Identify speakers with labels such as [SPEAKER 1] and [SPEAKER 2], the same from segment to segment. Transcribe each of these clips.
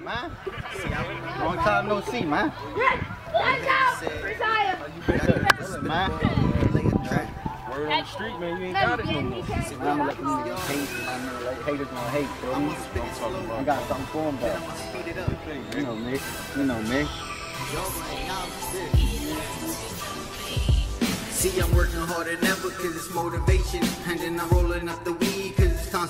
[SPEAKER 1] Man. Long time no see, man.
[SPEAKER 2] Watch out! Messiah!
[SPEAKER 1] Good, man.
[SPEAKER 3] Word on the street, man. You ain't got it no more.
[SPEAKER 1] I'm gonna let them niggas hate, man. Like, haters gonna hate, feel me? I got something for them, though. You know me. You know me.
[SPEAKER 4] See, I'm working harder than ever cause it's motivation. And then I'm rolling up the weed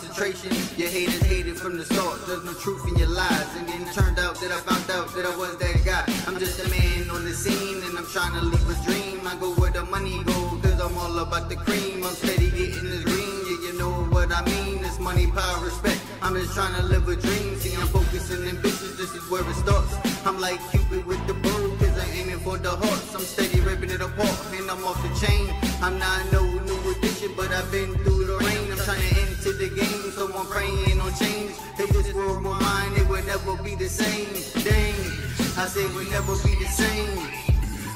[SPEAKER 4] concentration. Your haters hated from the start, there's no truth in your lies. And then it turned out that I found out that I was that guy. I'm just a man on the scene and I'm trying to leave a dream. I go where the money go cause I'm all about the cream. I'm steady getting this green, yeah, you know what I mean. It's money, power, respect. I'm just trying to live a dream. See, I'm focusing ambitious, this is where it starts. I'm like Cupid with the bow cause I'm aiming for the hearts. I'm steady ripping it apart and I'm off the chain. I'm not no new addition, but I've been through rain. I'm trying to enter the game, so I'm praying on change. If this world were mine, it would never be the same. Dang, I say it would never be the same.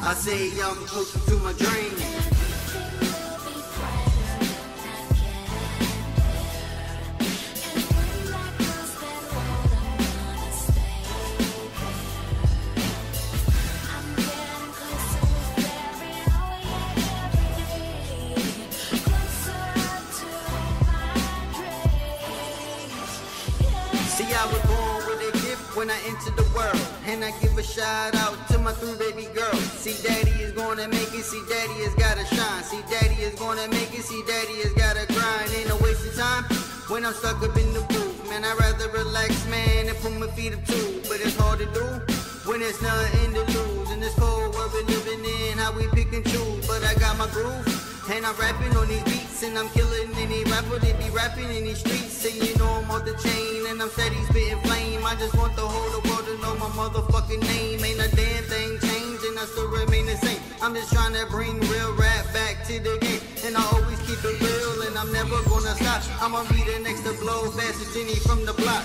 [SPEAKER 4] I say I'm closer to my dream. I was born with a gift when I entered the world. And I give a shout out to my three baby girls. See, daddy is gonna make it. See, daddy has gotta shine. See, daddy is gonna make it. See, daddy has gotta grind. Ain't no wasting time when I'm stuck up in the booth. Man, I'd rather relax, man, and put my feet up too. But it's hard to do when there's nothing to lose. In this cold world we're living in, how we pick and choose. But I got my groove. And I'm rapping on these beats and I'm killing any rapper They be rapping in these streets saying you know motherfucking name. Ain't a damn thing changed and I still remain the same. I'm just trying to bring real rap back to the game. And I always keep it real and I'm never gonna stop. I'ma be the next to blow faster Jenny from the block